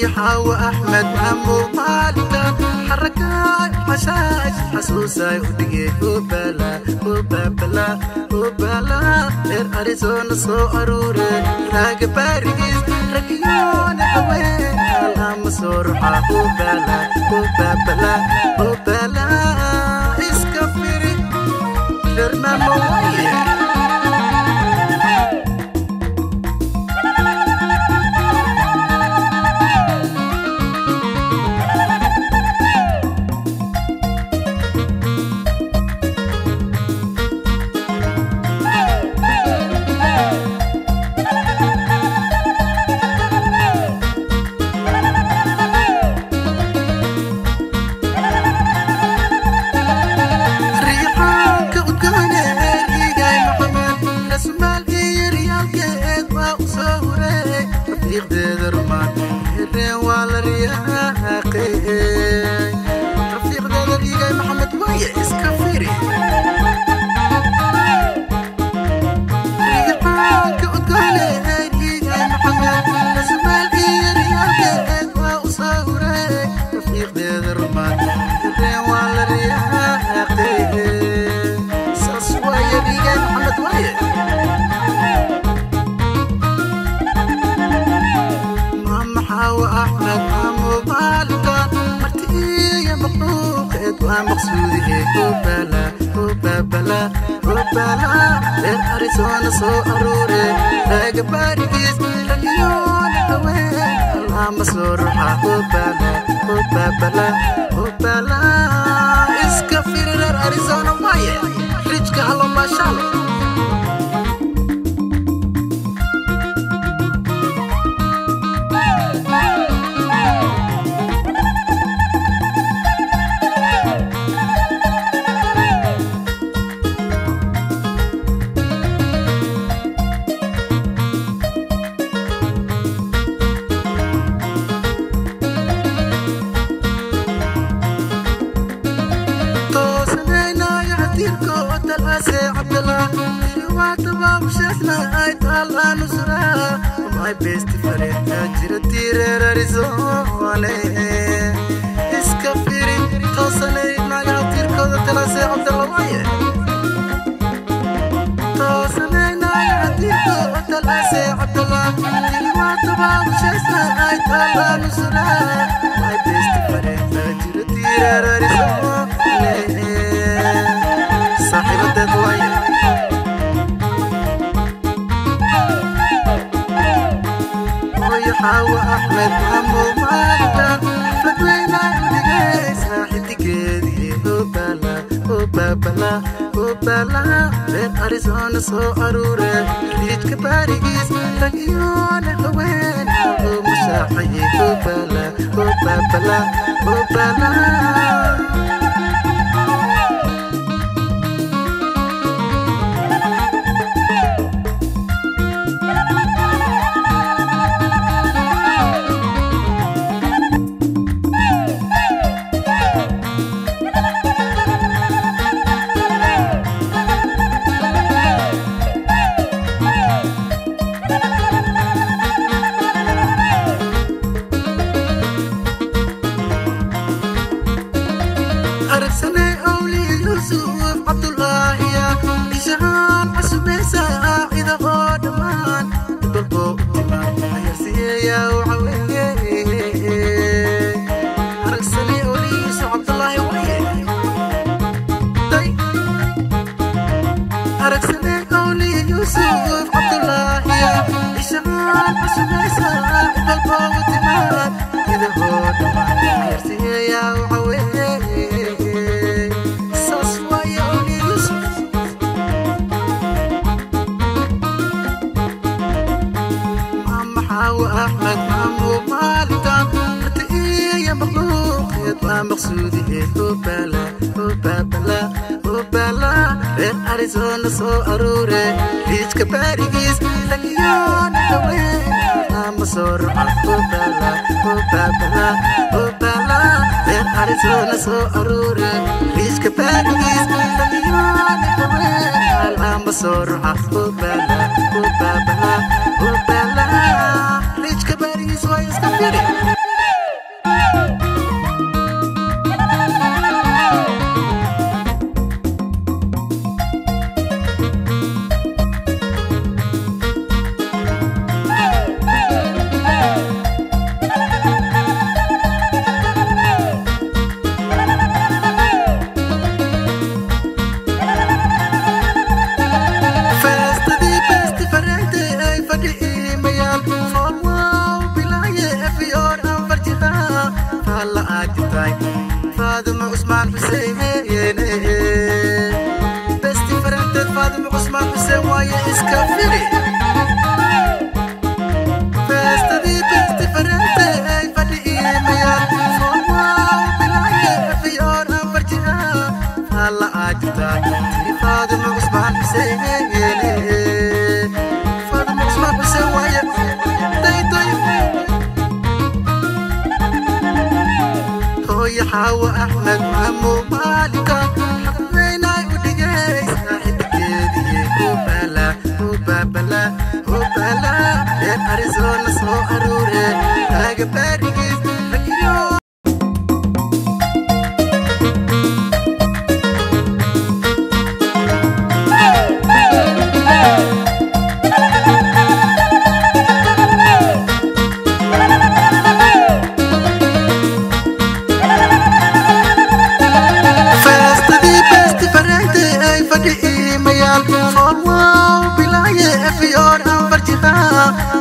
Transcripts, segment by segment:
مديحة وأحمد أمو معلم حركاي حشاش حسوسة ودقي وبلا وبلا وبلا. إير أريزون سو أروري راق باريس ركيون حوين ألام سورحة وبلا وبلا. وبلا إسكفيري درمامو arizona soo aruure raaga baarigiis ragiyoona haween allaama soo ruxa hubala hubabala hubala iska firi reer arizona waaye rijka halo maashaalo isna ay taallaanu nusra, my best fareenna jira tiirerariso wale iska firi toosanay naagaha tiirkooda talaasee cabdalawaaye toosanay naagaha tiirkooda talaasee cabdalaa ilmaa tabaadu sheesna ay taallaanu nusra, my best fareenna jira tiirerariso hawa axmed maxamuud mucaabdan dadweynaa cunigeysa xidigeedii obala oh, obabala oh, obalaha oh, reer arisoona soo aruure xiidka baarigiis rag iyoona haweena oo mushaacayay obala obabala obalaha axmed maamo maalintan hata iyo maqluuqeed waa maqsuudihe hobala hobabala hobala reer arizona soo aruure riijka baarigiis lagiyoona haween ama soo ruca hobala hobabala hobala reer arizona soo aruure riijka baarigiis lagiyoona haween ama soo ruca hobala hobabala hobala It's Marinha e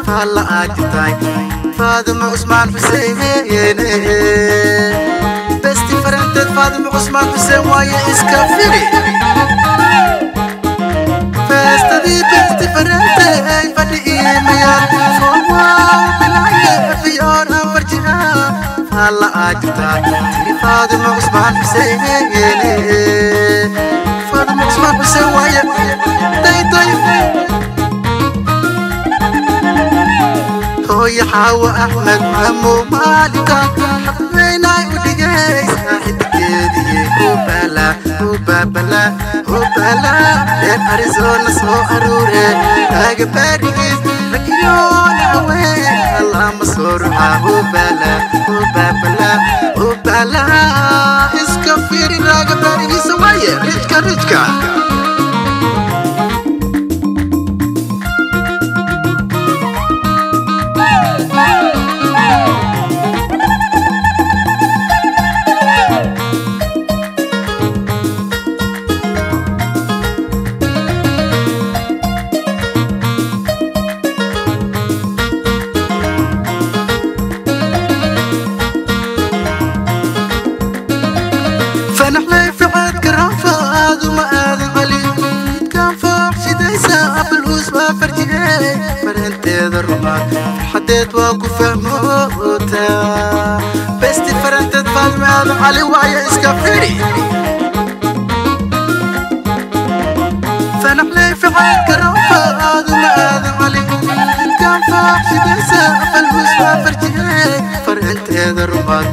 فهلا أجتاي فاطمة عثمان حسين إيه، إيه، إيه. بستي فرنتك فاطمة عثمان حسين ويا إسكافري فاستدي بستي فرنتك فدي ميال فوا بلاي في أنا مرجعة فهلا أجتاي فاطمة عثمان حسين فاطمة عثمان حسين ويا تاي تاي. ويحا وأحمد عمو مالكا حبينا ودقاي ساحد كيدي وبلا وبابلا وبلا لين أريزونا سو أروري تاق بارقي لكيون عوين الله مصورها وبلا وبابلا وبلا إسكفيري راق بارقي سوايا رجكا رجكا كفري فنحلي في حق الرفا آدم آدم علي كان فاحش بساف الوسوى فرجي فرعنت هذا الرماد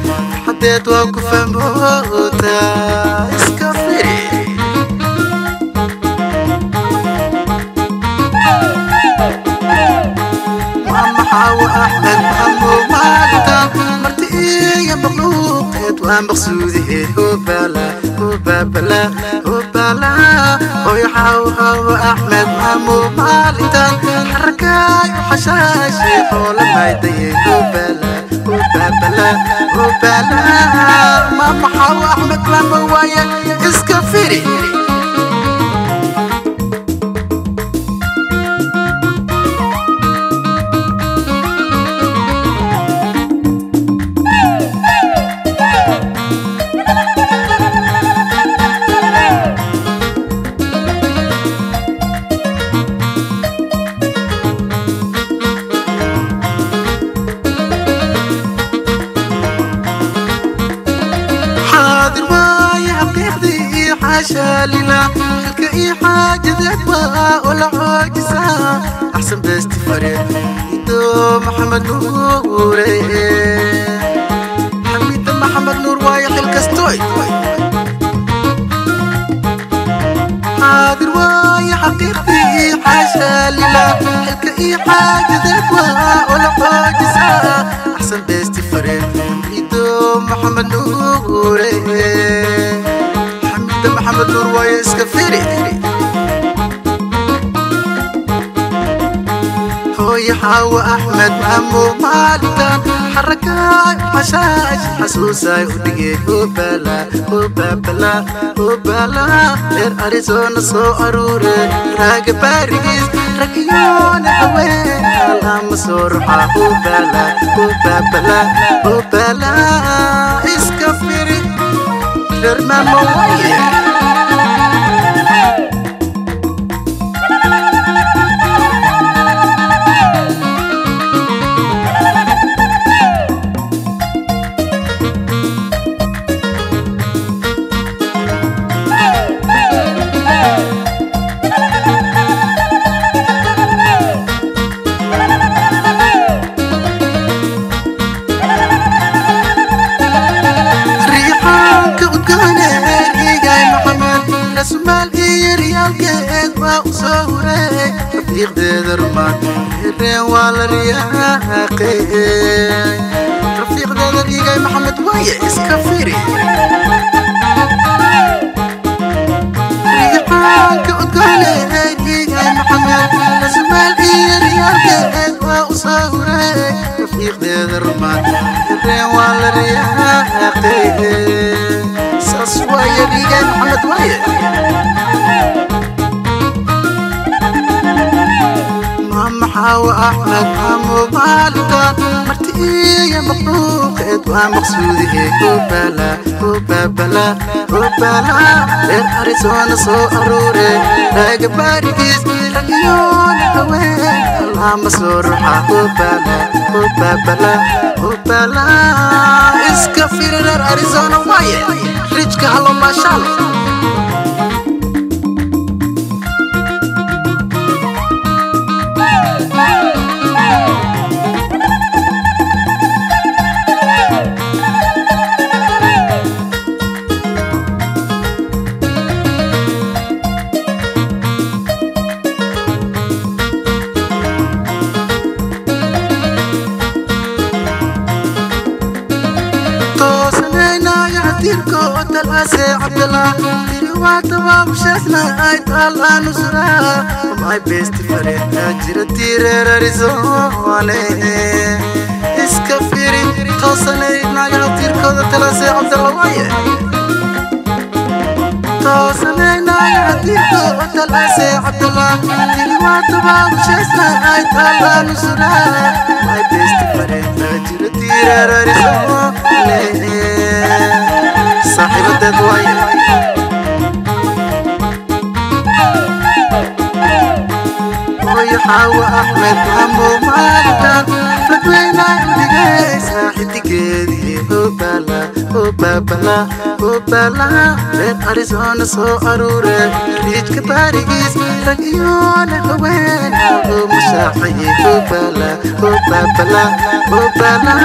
حطيت وقفة موتة لأن مقصوده وبلا وبلا وبلا هاو هو أحمد مامو مالتان حركاي وحشاشي حول ما يديه وبلا وبلا وبلا مامو حاو أحمد لما ويا اسكفري محمد نور حميد محمد نور وايح الكستوي. حاضر واي حقيقتي حاشا لله حلكي حاجة إيه ذاكوا ولا حاجز أحسن بيستي فريد. حميدو محمد نور حميد محمد نور وايح اسكفيري مدحة وأحمد أمو مالتان حركاي حشاش حسوساي ودقي وبلا وبلا وبلا. غير أريزونا سو أروري راق باريس. ركيون حوين حلام سورحة وبلا وبلا وبلا. إسكفري درما مويه رفيقتي درمان ريوال رياقي رفيقتي دريقي محمد وايا اسكافيري ريحانك ادقالي ريقي محمد لسمال اي رياقي واصوري رفيقتي درمان ريوال رياقي محمد وايا مصطفى وأحمد ومالكان مرتي يا مخلوق إدوا مقصودي كوبلا كوبلا كوبلا للأرسون سو أروري رايق باركيز رقيون كوين الله مسرحة كوبلا كوبلا كوبلا إسكفير الأرسون وايه رجك هلو ما شاء الله. عبدالله كروات وابشتنا آيت الله نسرا. My best friend أجر تيرر رزوالي إسكفيري توصلي نعجل تير كودة تلاسي عبدالله وايه توصلي نعجل تير كودة تلاسي عبدالله. كروات وابشتنا آيت الله نسرا. My best friend أجر تيرر رزوالي صاحب التطوير ويحا وأحمد عمو معدن فكوينا ودقاي صاحب دقيدي أوبالا وبابلا أوبالا. ريب أريزونا سو أروري ريج كباريس رقيون الوين ومشاحي أوبالا وبابلا أوبالا.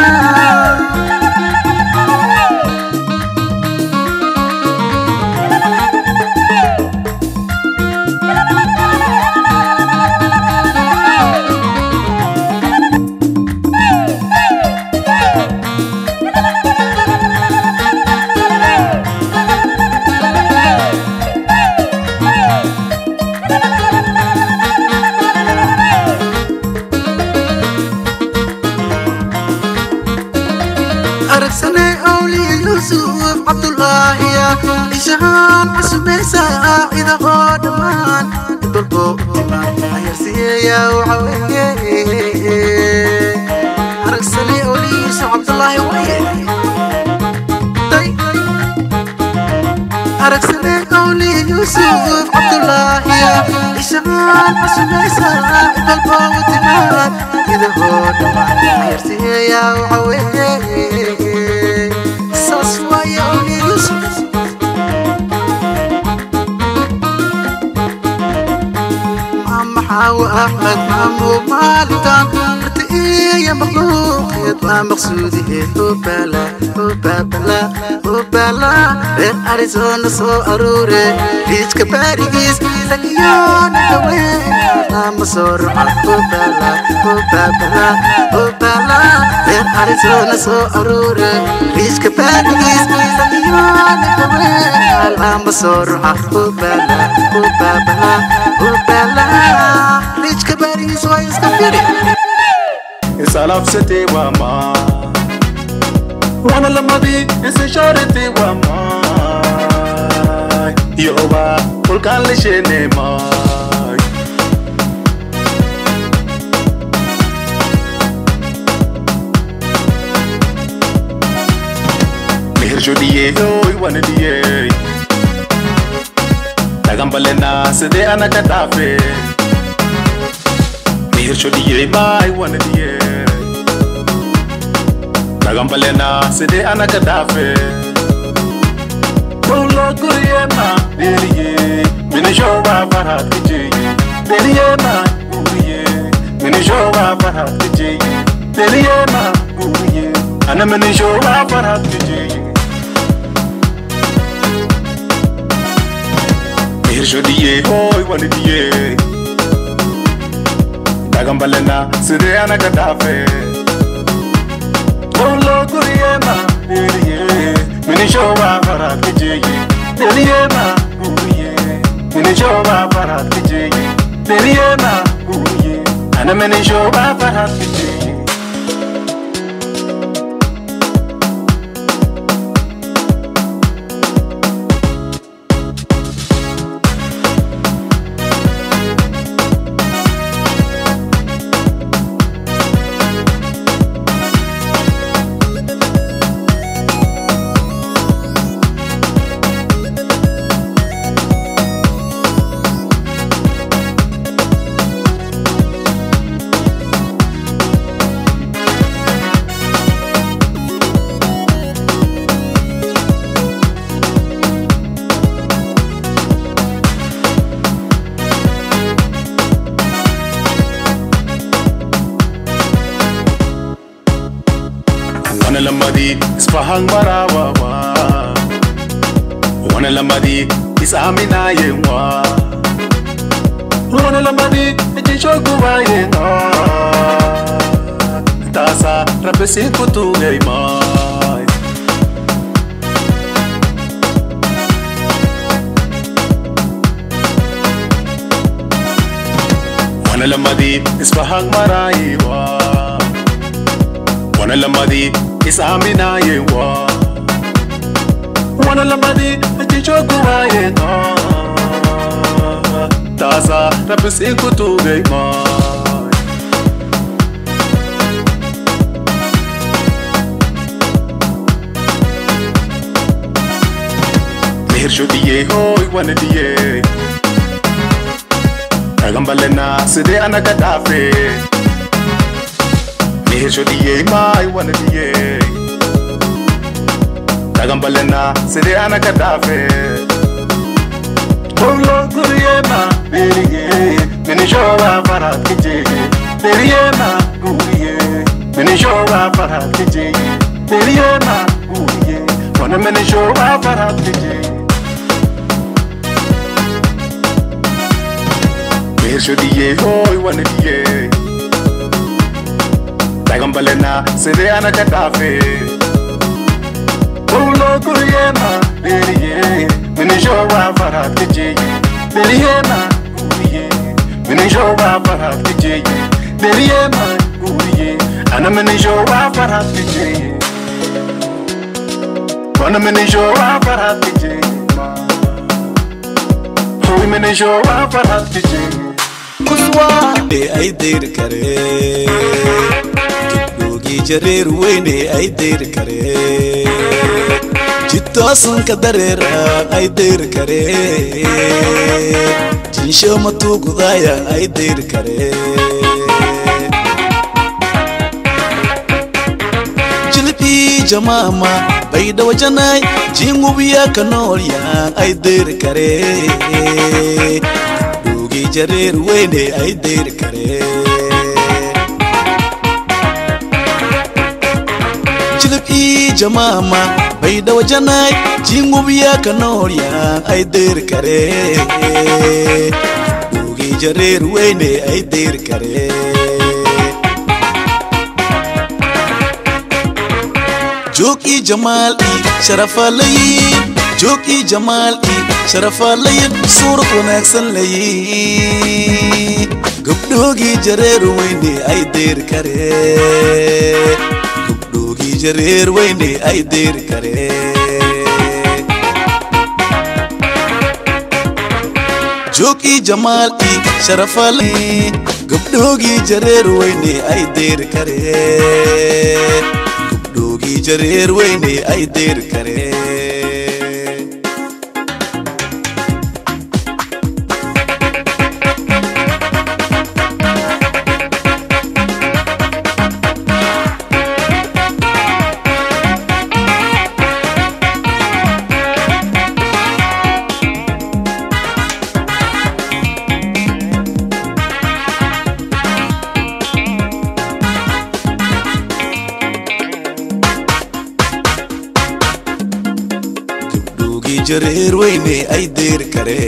مخلوق يطلع مقصودي هوبالا هوبابلا هوبالا رير أريزونا سو أروري ريج كباريس لقيون هوين لما صور هوبالا هوبابلا هوبالا رير أريزونا سو أروري ريج كباريس لقيون هوين لما صور هوبالا هوبابلا هوبالا Rich Kabari's why is the Isalafsete wama Wana lamadi isishorete wama Yoba kulkan lishene mai Mihir jodiye hoy wana diye Dagambalena sede anakatafe Mihir jodiye mai wana diye Tagampalena, Sede ana Gaddafi. Kolo Kuriema, Beriye, Minijora Barat Kiji, Beriema, Buye, Minijora Barat Kiji, Beriema, Buye, Ana Minijora Barat Kiji. Irjodiye, Hoy Wanidiye, Tagambalena, Sede ana Gaddafi. okuyema eriye minishovavara kijeye eriyema uye. Minishovavara kijeye eriyema uye. Ana minishovavara kijeye لما دي اسمها مرايوا وأنا لما دي اسعى من ايوا وأنا لما دي تيجو قواينا تازا ربس ايكوتو غيما مهر شو ديه هوي وأنا ديه akambalena siri ana kadafi nihishodiye mai wanadiye akambalena siri ana kadafi olokuriema beriye minishowa farakijeye beriema guriye. Minishowa farakijeye beriema guriye. Wana minishowa farakijeye shodie hoi wanadie tagambalena sede ana katafe Ulo kuriyena deriye minisho wa farat kijiye deriyena kuriye minisho wa farat kuriye ana minisho wa farat kijiye Bana minisho wa minisho gibdhoogii jareer weyne ay deyr kare. Jittoosanka dareera ay deyr kare. Jinsho matuugudaya ay deyr kare. Jilbii jamaama baydhawajanay jingubiya kanoolya ay deyr kare dhugi jareer weyne ay deyr kare. Jilib ii jingubiya kanoolya ay deyr kare. Dhugi jareer weyne ay deyr kare. Joog ii jamaal ii sharafa layiin joog ii jamaal ii sharafa layiin suurad wanaagsan layiin gabdhoogii jareer weyne ay deyr kare. Gabdhoogii jareer weyne ay deyr kare. Joog ii jamaal ii sharafa layiin gabdhoogii jareer weyne ay deyr kare. Gabdhoogii jareer weyne ay deyr kare jareer weyne ay deyr kare.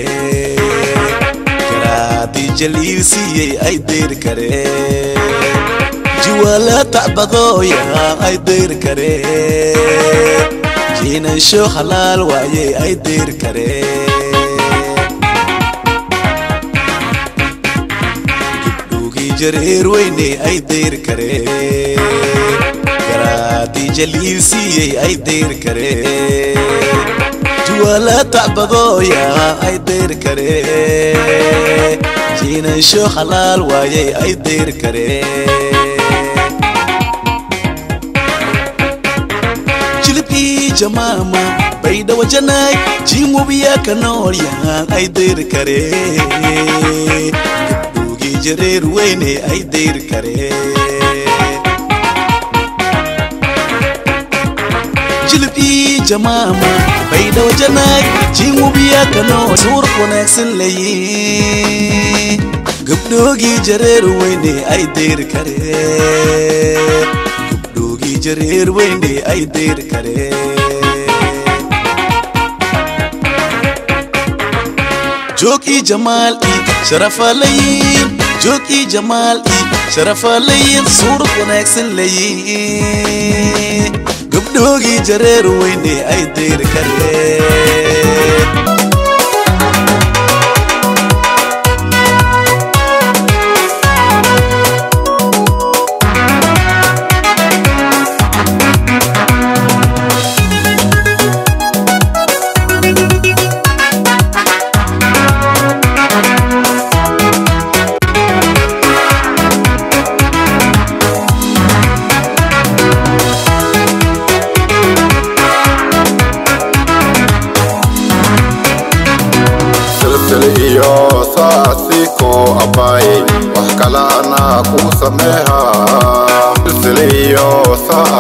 Garaadii jaliil siiyey ay deyr kare. Jiwaala tacbadooya ay deyr kare. Jiinansho halaal waaye ay deyr kare. Gabdhoogii jareer weyne ay deyr kare. Garaadii jaliil siiyey ay deyr kare juwaala tacbadooya ay deyr kare jiinansho halaal waaye ay deyr kare jilib ii jamaama baydhawajanay jimubiya kanoolya ay deyr kare gabdhoogii jareer weyne ay deyr kare mama bai da waje na ci mu biya kano sur connection layi gubdogi jarer ne ai der kare gubdogi jarer ne ai der kare जोकी जमाल ई शरफ लईन जोकी जमाल ई शरफ लईन सूर connection layi dhoogi jareer weyne ay dayr kareen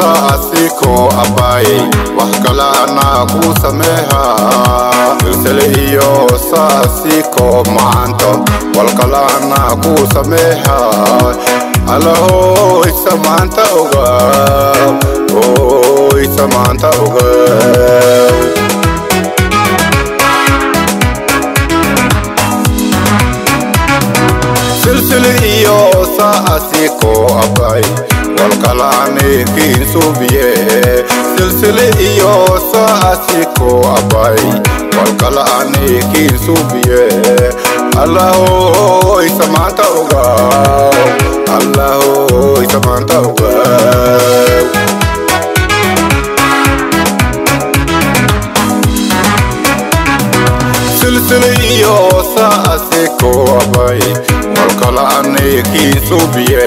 iyo saasiko abay wax kalana ku sameeha silsil iyo saasiko macanto wal kalana ku sameeha alahoy samaanta ogaw oy samaanta ogaw silsil iyo saasiko abay walkalani kiinsubiye silsil iyo saasiko abay walkalani kiinsubiye allahoy samaanta ogaw allahoy samaanta silsil iyo saasiko abay walkalani kiinsubiye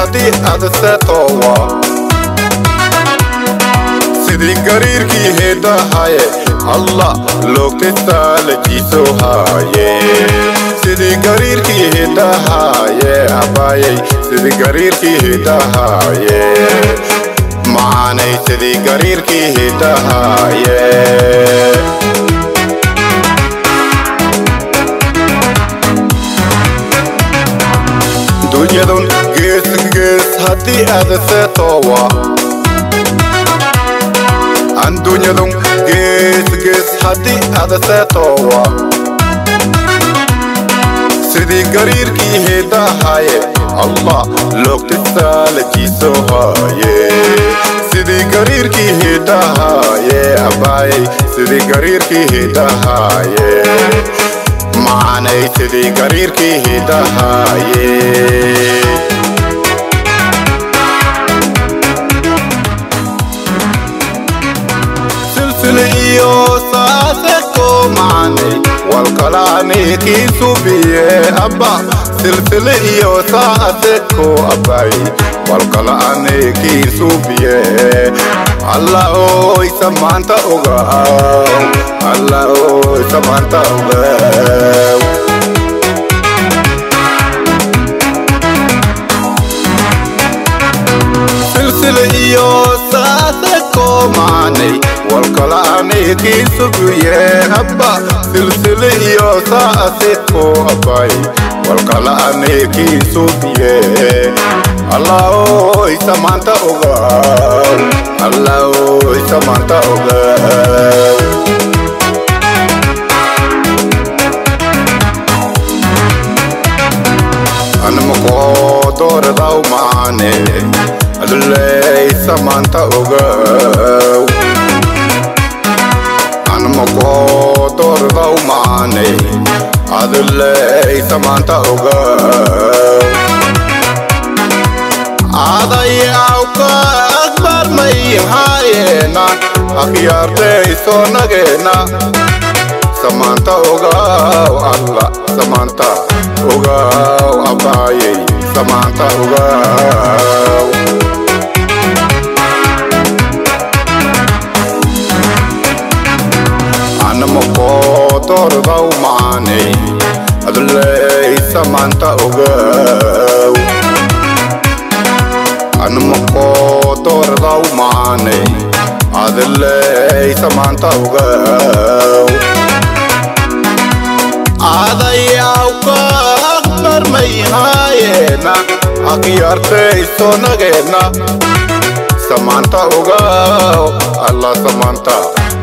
haddii aad seetowa sidii gariirkii heedhahaye allah loogtisaa la jiiso haaye sidii gariirkii heedhahaye abaayey sidii gariirkii heedhahaye macanay sidii gariirkii heedhahaye dunyadun haddii aad seetowa andunyadun gees gees haddii aad seetowa sidii gariirkii heedhahaye allah loogtisaa la jiiso haaye sidii gariirkii heedhahaye abaayey sidii gariirkii heedhahaye macanay sidii gariirkii silsil iyo saaseko macanay walkalani kiisubiye abba silsil iyo saaseko abay walkalani kiisubiye alla oy samaanta ogaw alla oy samaanta silsil iyo saaseko macanay walkalani kiisubiye abba. Silsil iyo saaseko abay walkalani kiisubiye allah oy samaanta ogaw allah oy samaanta ogaw anamako dooradaw maane aduley samaanta ogaw anamako dooradaw maane aduley samaanta ogaw adayawka akbar mayhaayena akhyaartayso nageena samaanta alla samaanta ogaaw abbaayey samaanta ogaaw نمقات أرضى ومعاني أدلي سمان تأوغاو نمقات أرضى ومعاني أدلي سمان تأوغاو أضيعك أكبر ميهاينا أخيارتي سونغينا سمانتا أوغاو الله سمانتا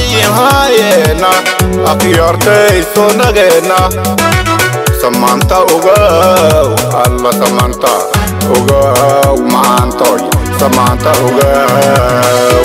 akbar mayhaayena akhyaartayso nageena samaanta ogaaw alla samaanta ogaaw maantoy samaanta ogaaw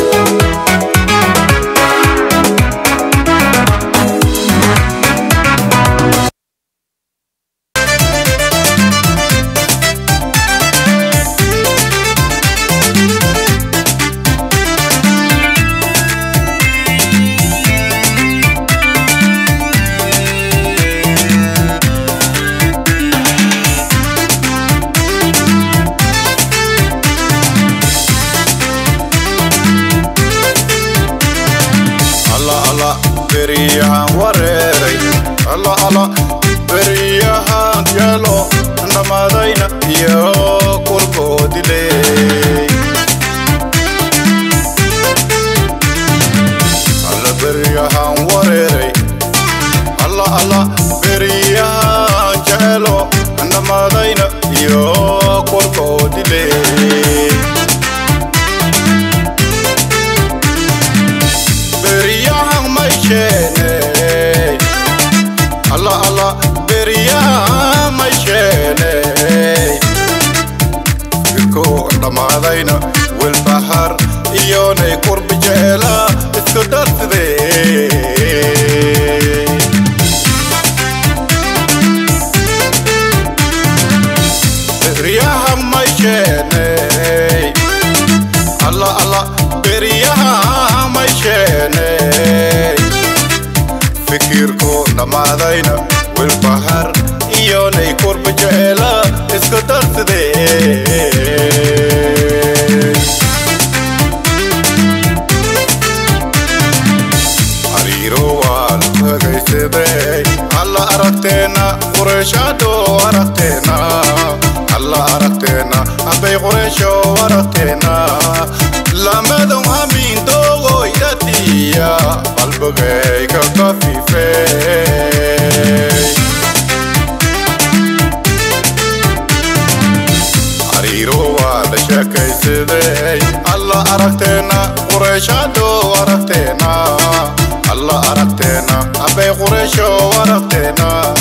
قريشادو ورقتنا الله أرقتنا أبي قريشو ورقتنا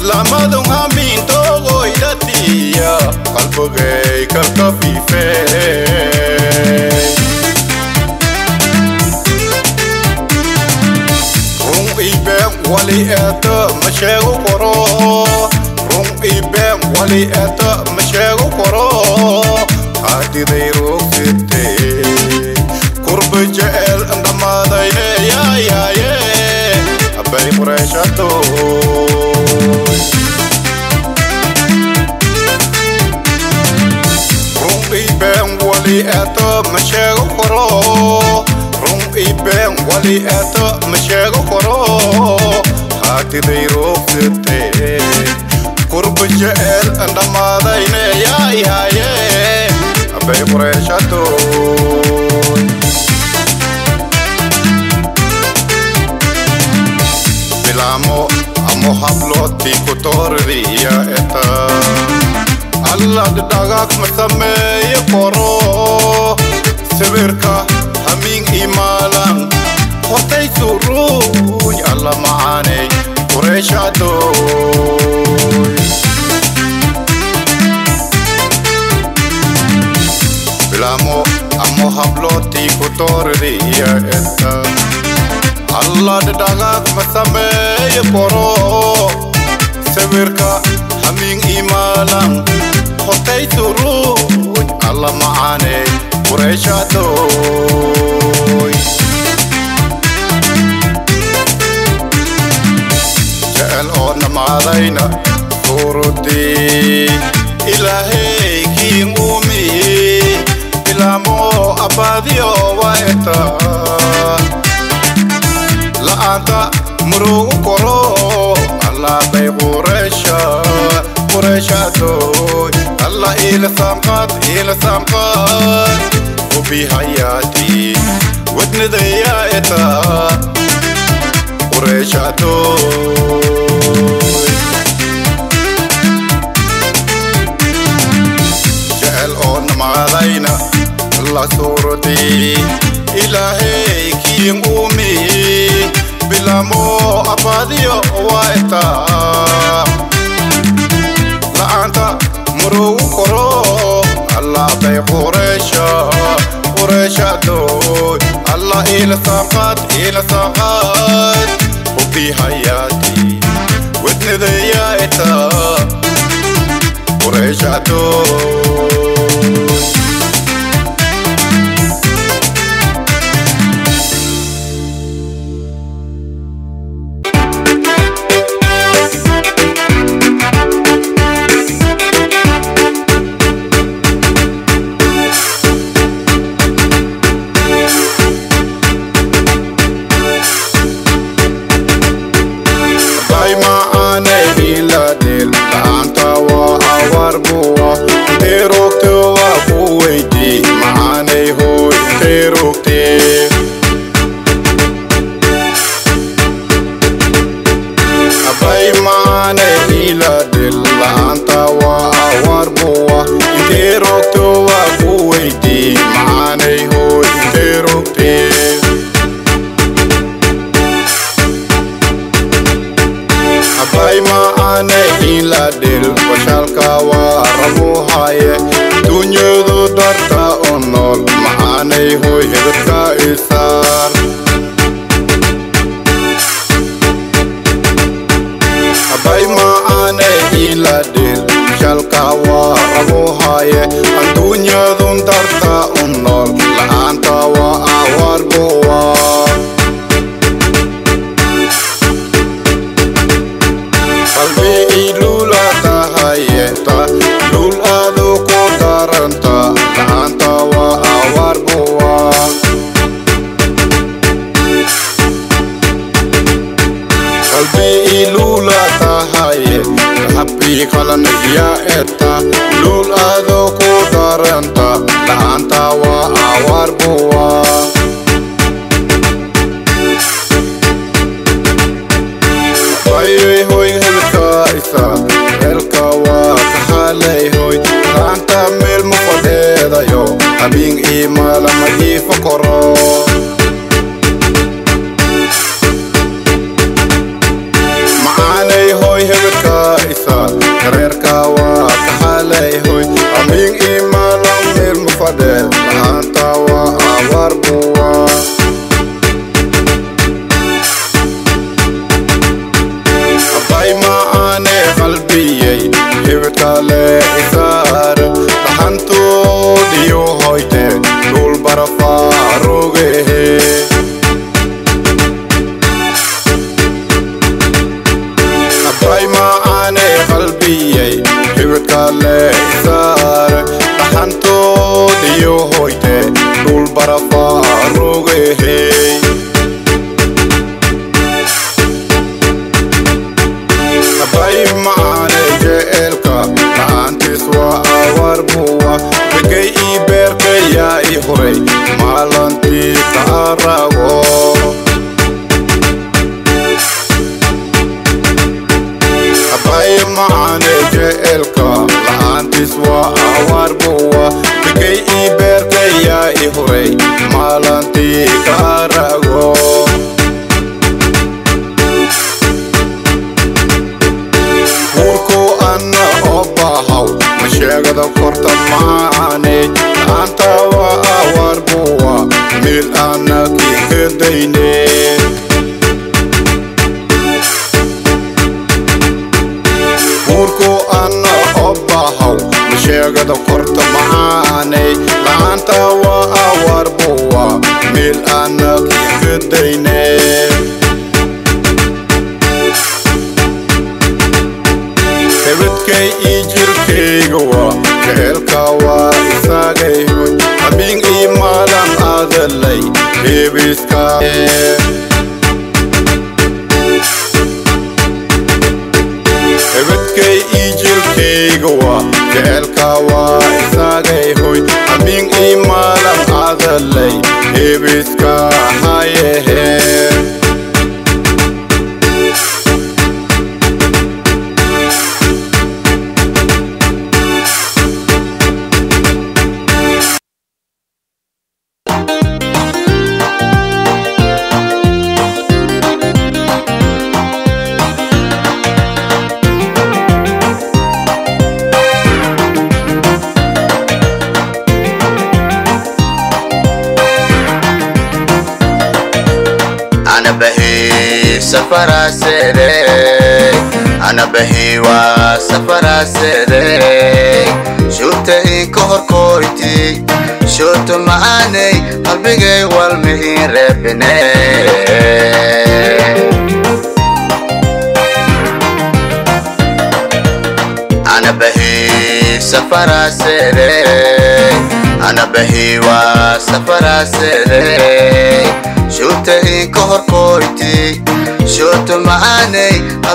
لما دون همين توغو إدتي قلبك كركفي فيه. ولي أتا مشاغو قرو. روم ايبان ولي أتا مشاغو قرو. هاتي ديرو كتير. Kurba jecel dhammaadayne yaayaaye abbay qureeshato run iibeen wali eeto ma sheego karo run iibeen wali eeto ma sheego karo hadiday roogsidte kurba jecel dhammaadayne yaayaaye abbay qureeshato bilaamo amo habloti kutorriya eta allad dhagaag ma sameeye koro sawirka hamiin imaalan hortay suruuy alla macaaney qureeshadooy bilamo amo hablooti ku toorriya allad dhagaag ma sameeye koro sawirka hamiin imaalan hortay suruuj alla macaaney qureeshadooy jecel oo namaadayna suurudii ilaahay kiin uumiye bilaamo abbaadiyo waeta أنت مرو كرو الله بي قريشة قريشة توي الله إلى سمقات إلى سمقات وفي حياتي ودن ضياء إتا قريشة توي جعل أون معلينا الله صورتي إلهي كي أمي كلامه أفاديو وايتا لا أنت مرو قرو الله بي قريشة قريشة دوي الله إلى ساقات إلى ساقات وفي حياتي ودني ضيايتا قريشة دوي Gül ana ki ödeyne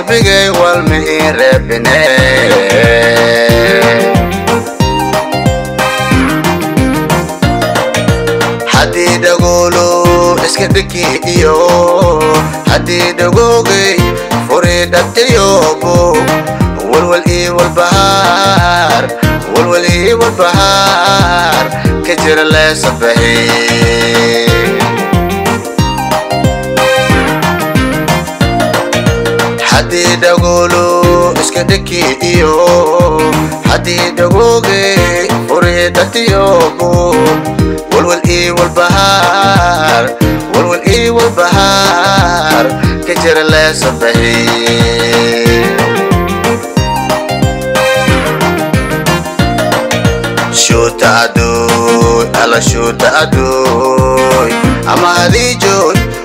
qalbigay walma ii reebine haddii dhagoolo iska dhiki iyo haddii dhagoogay furii dhabtayoobo walwal ii walbahaar walwal ii walbahaar ka jira leesabahay dhagoolo iska dhiki iyo. Haddii dhagoogay furi dhagtayobo walwal ii walbahaar walwal ii walbahaar ka jira leesabahi shuuta aduuy ala shuuta aduuy ama hadiijood magaagii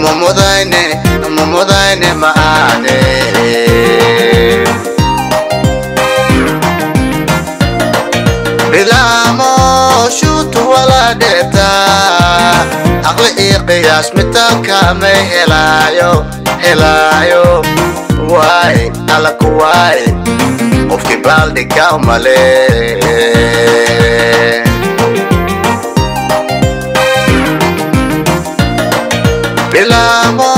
deginyo mamudayne mamudayne macaane bilaamo shuutu wala dheertaa aqli ii qiyaas mitalka may helaayo helaayo waay ala ku waay qofkii baaldhiga male bilaamo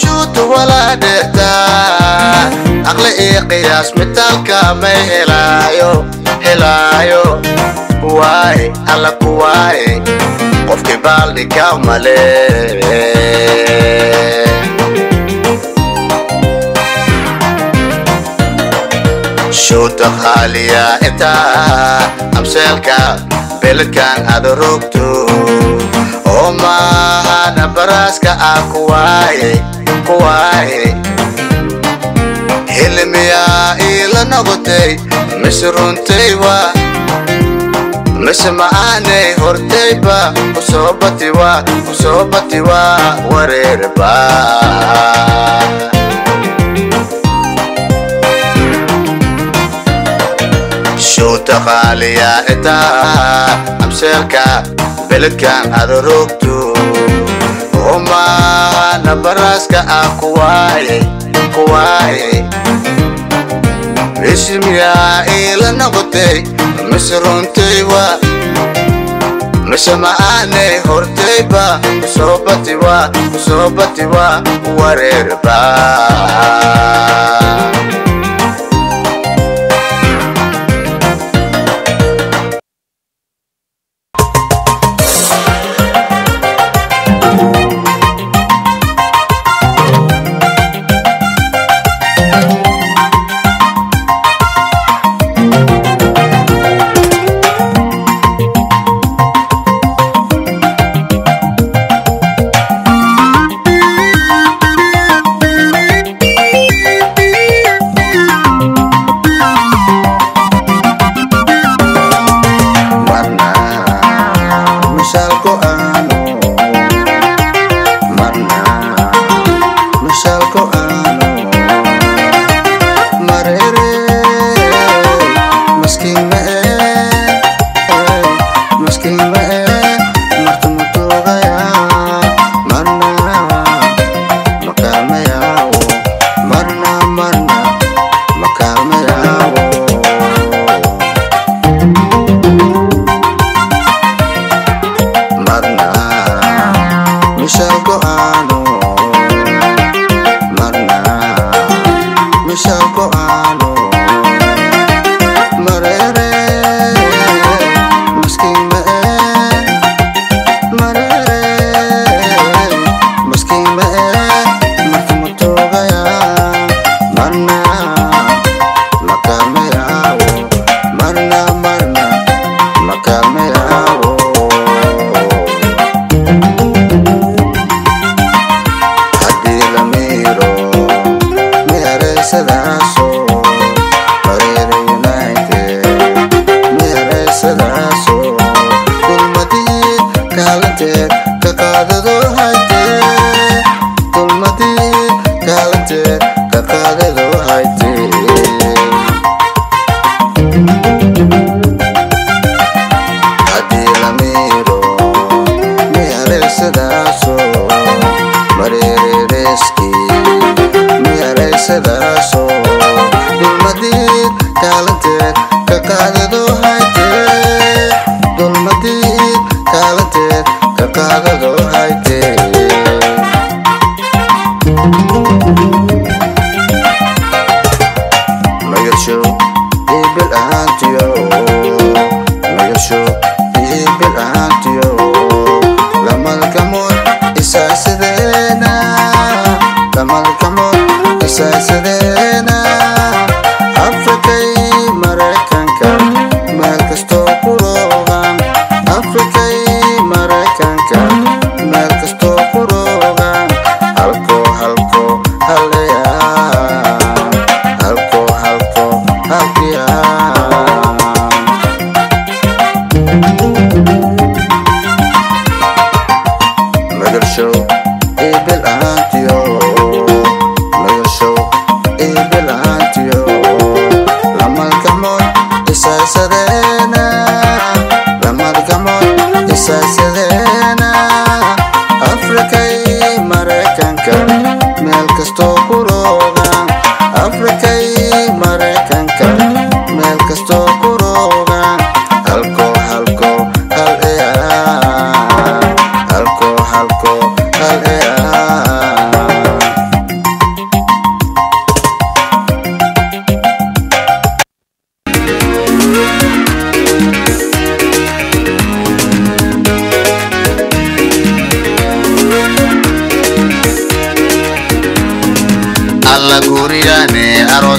shuutu wala dheertaa aqli ii qiyaas mitalka may helaayo helaayo waay alla ku waay qofkii baaldhiga male. Shuuta qaaliya intaa amseelka beledkan aad rogto oo maahana baraaska ah ku waaye hilmiyaa iila noqotay mise runtay waa mise ma'aanay hortayba beledka arorogto oh, uma na baraaska ah kuwaaye reshimiyaa iila noqotay mise runtaywa mise ma'aanay hortayba ku soo batiwa ku soo batiwa wareerba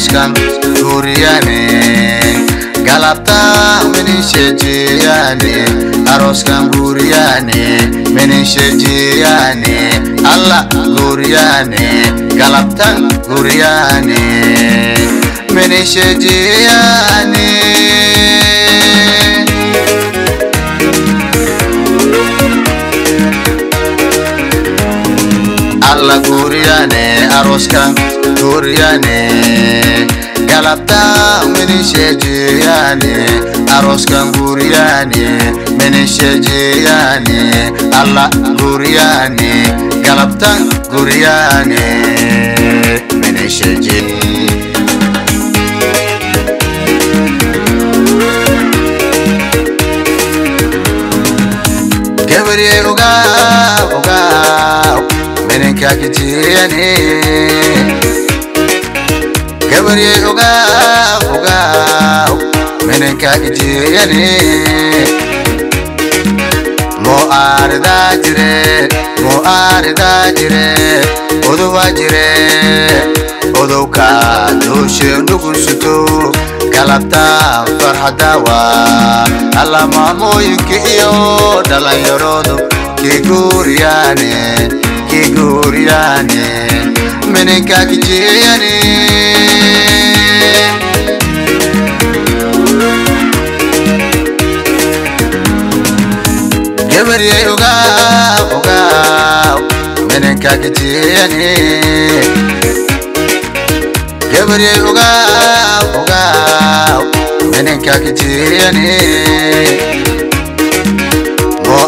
qoyska guuriyane galabta minishejiyaane aroskan guuriyaane minishejiyaane alla guuriyaane galabtan guuriyaane minishejiyaane alla guuriyaane aroskan suuryaane galabtaa minisheejiyaane arooskan guuryaane minisheejiyaane alla guuryaane galabtan guryaane minisheejiyaane gabriye ogaa ogaa meninkaa kijiyane gabaryay ogaaw ogaaw minanka kijiyane moo aaridaa jire moo aaridaa jire. Odowa jire odowka dooshe dhugunsuto galabta farxadawa alla maamooyinka iyo mene ka ki je yane Gebar ye uga uga mene ka ki je yane Gebar ye uga uga mene ka ki je yane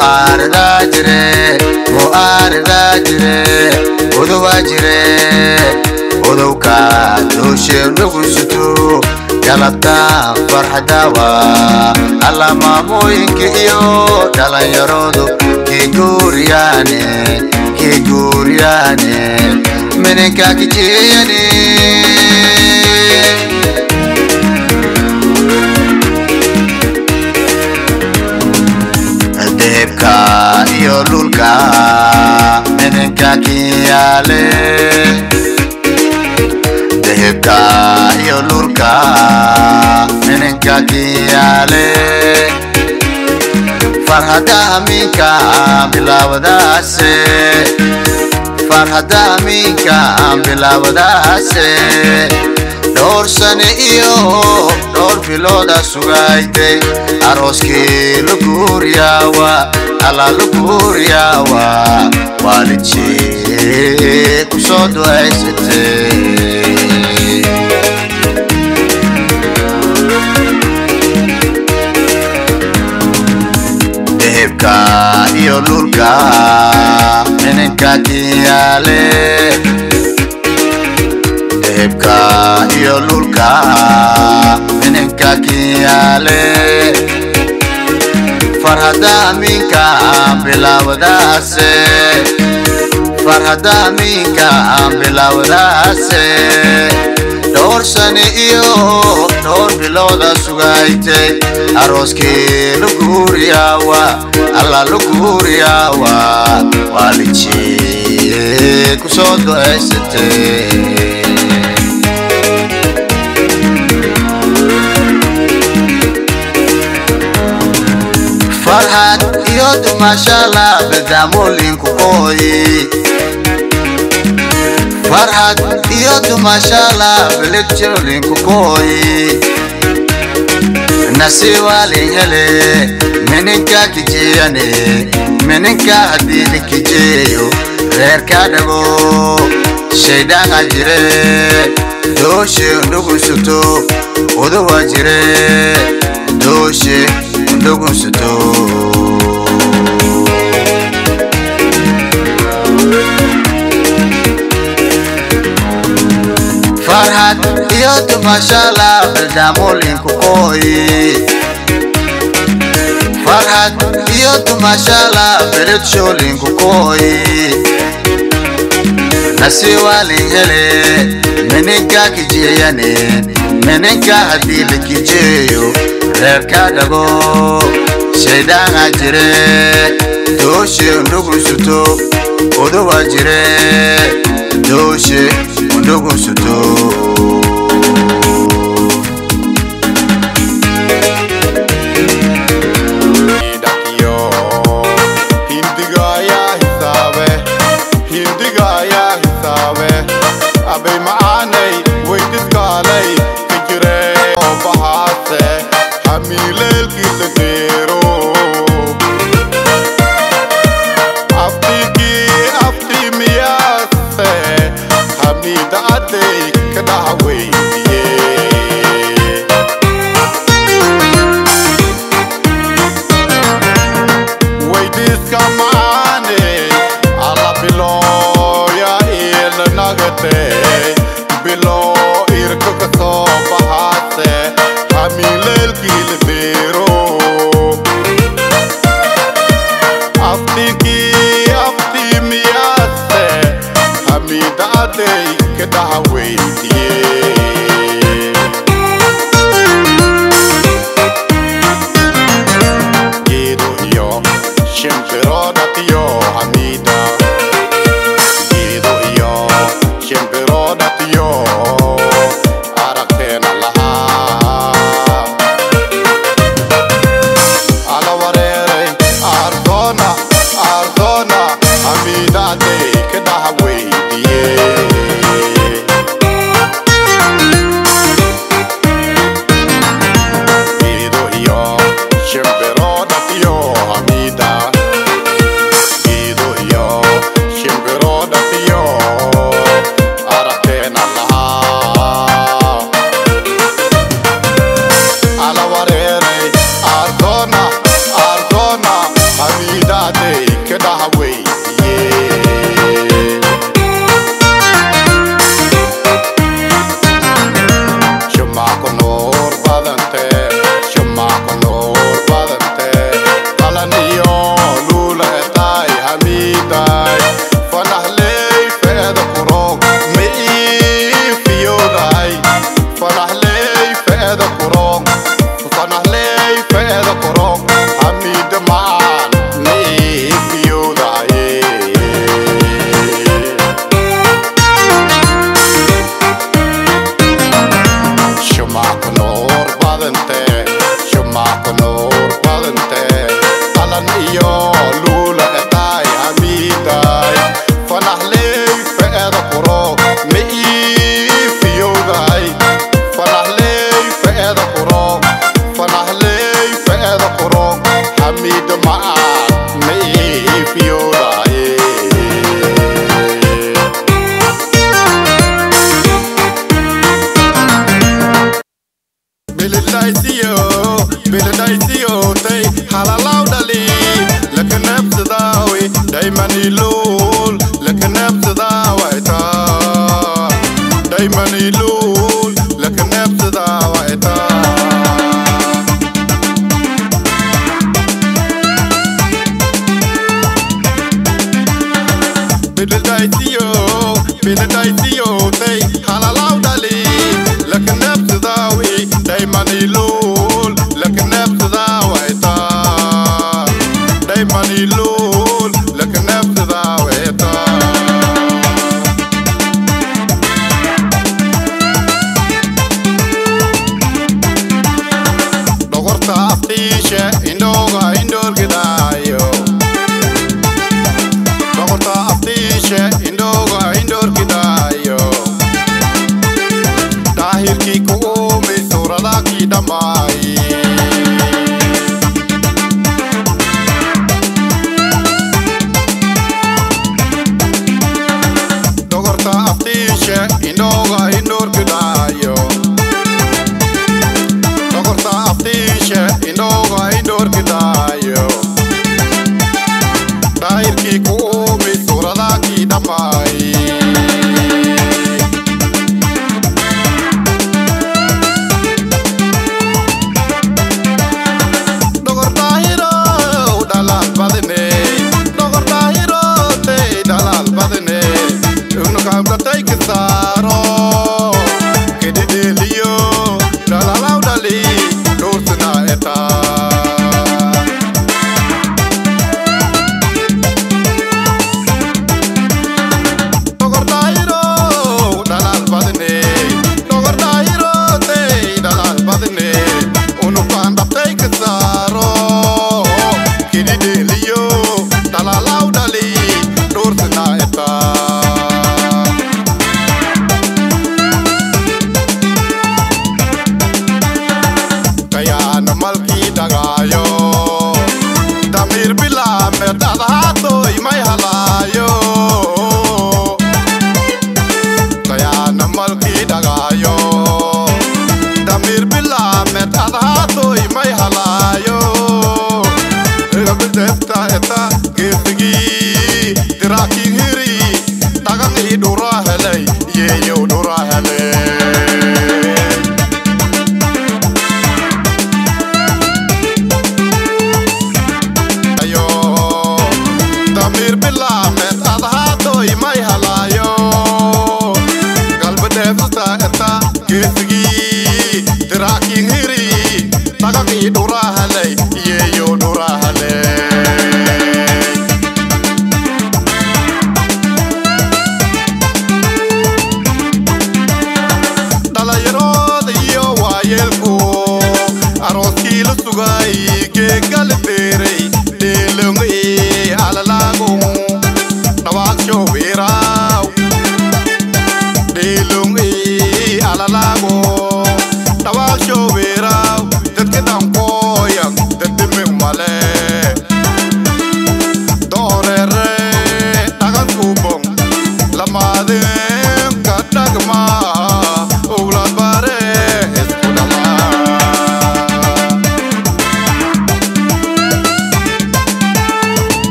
ardaa jire oo ardaa jire odowaa jire odowkaa noosheeu nagu suto galabtaa farxadaawa alla maamooyinka iyo ki guriyane, keeguuriyaane minankaa kijiyane dehebka iyo dhulka mininka kiyaale dehebka iyo dhulka mininka kiyaale farhada aminka bilaawadaase farhada aminka bilaawadaase dhowr sane iyo dhowr bilooda sugayday arooskii luguuriyaawa alla luguuriyaawa waalidjee ku soo ducaysatay iyo dhulka mininka kiyaale dehebka iyo dhulka mininka kiyaale farhada aminka bilaawadaase farhada aminka bilaawadaase dhowr sane iyo dhowr bilooda sugaytay arooskii luguuriyaawa alla luguuriyaawa waalidjee ku soo ducaysatay farxad iyo dumashala bedaamolinku qooyi farxad iyo dumashala beledjolinku qooyi nasiwaalin hele mininka kijiyane mininka haddii likijeeyo reerka dhago shaydhaanha jire dooshe ndhugunsuto odowa jire dooshe ndhugunsuto farxad iyo dumashala bedaamolinku qooyi farxad iyo dumashala beredsholinku qooyi nasiwaalin hele mininka mene ka habibi kijeyo reka dago shaidan a jire. Doshe ndogun suto odowa jire. Doshe ndogun suto. could I have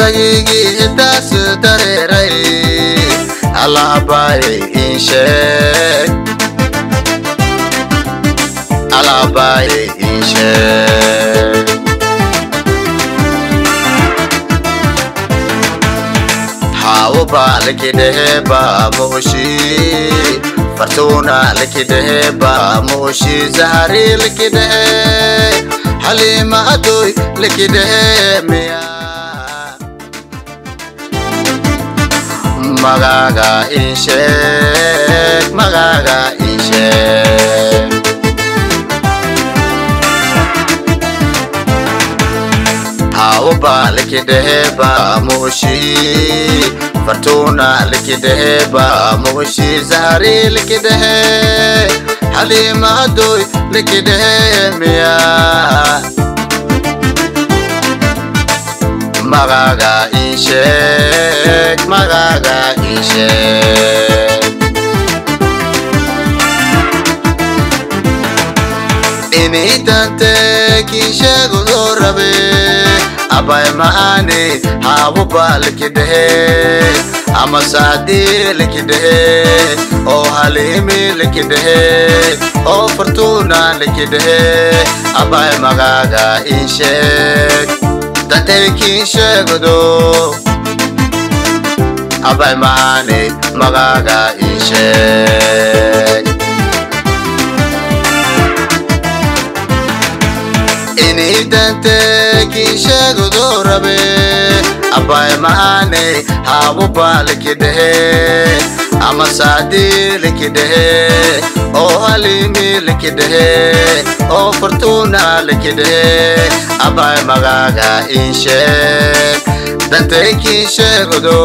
dagigi intaas dareeray alaabaaye in sheeg alaabaaye in sheeg haawo baa likidhehe baa mooshii fartuuna likidhehe baa mooshii zahari likidhehe haliima adoy likidhehe miya magaga ishe magaga ishe. Hau ba likida ba mushi Fatuna likida ba mushi zari likida Halima doi likida miya Maraga Ishek, Maraga Ishek. Imitante Kishek Uzorabe, Abay maane habu Habuba Likidehe, Amasadi likide, O Halimi likide, O Fortuna Likidehe, Abay Magaga Ishek. Tá da teve que enxergo do Abai mane magaga enxergo Ini dante que enxergo do rabe Abai mane habu balike dehe ama saadi likidhehe oo halimi likidhehe oo fartuuna likidhehe abay magaga insheeg dantay kinsheegudo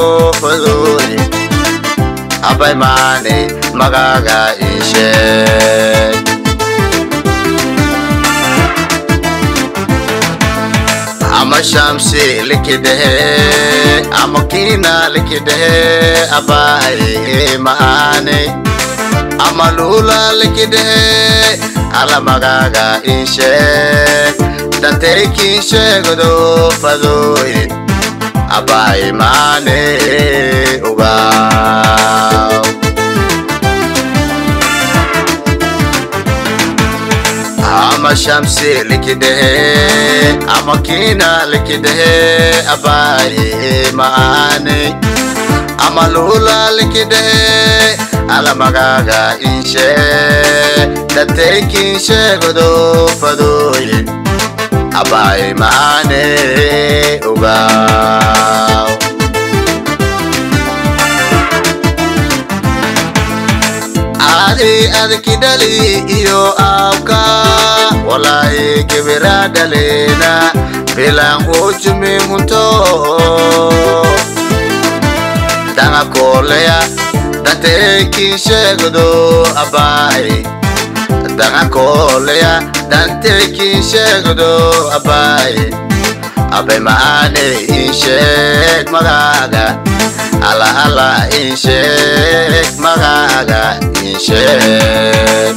fadooni abay maane magaga insheeg ama shamsi likidhehe ama kina likidhehe abaye maane ama lula likidhehe ala magaga insheeg dantay kinsheegdo fadooyin abaye maane ogaaw shamsi likidhehe ama kina likidhehe abaye maane ama lula likidhehe ala magaga inshe dantay kinsheegdo fadooyin abaye maane ogaaw adi adkidhali iyo aabka walaahi kibira dhalena bilan ujumi hunto danga koleya dante kinsheegdo abaay danga koleya dante kinsheegdo abaay abay maane insheeg magaga. Ala ala insheeg magaga insheeg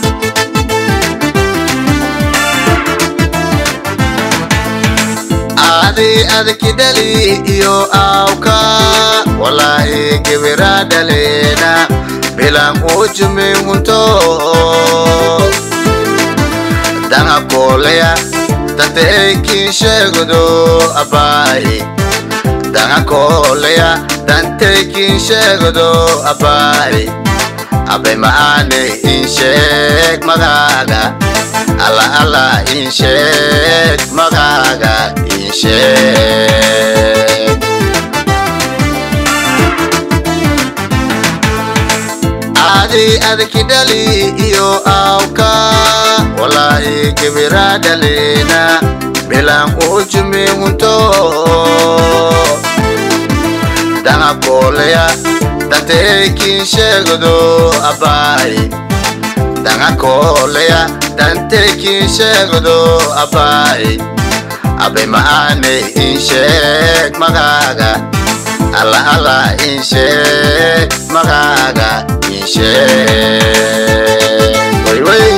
adi adkidhali iyo aawka walaahi gibira dhalena bilan ujumi hunto danga koleya dante kinsheegdo abaay danga koleya dante kinsheegdo abaay abay maane insheeg magaga. Ala ala insheeg magaga insheeg adi adkidhali iyo aawka walaahi kibira dhalena bilan ujumi hunto danga koleya danteekin sheegdo abaay danga koolaya danteekin sheegdo abaay abay maane in sheeg magaaga ala ala inshe magaga inshe wai wai